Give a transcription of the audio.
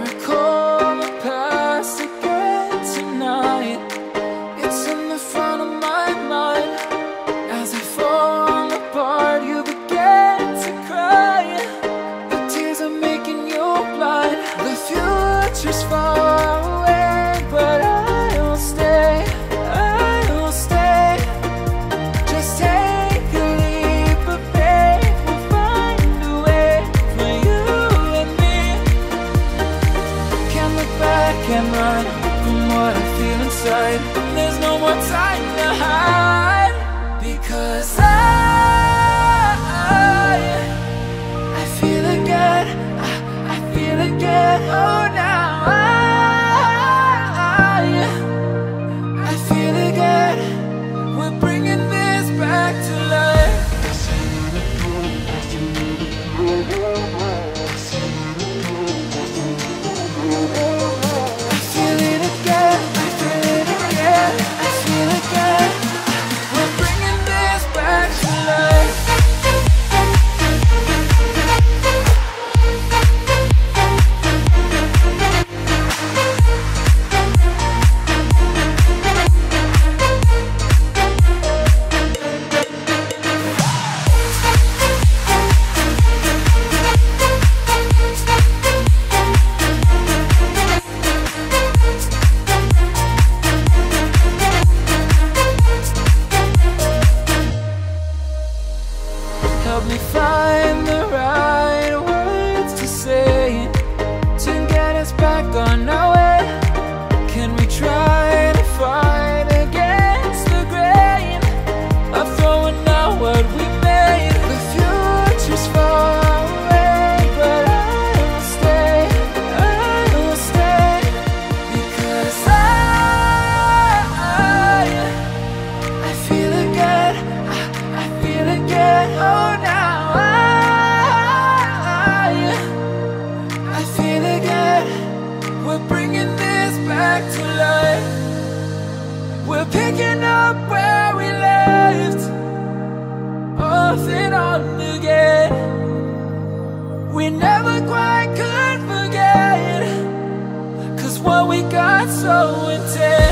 miracle so intense.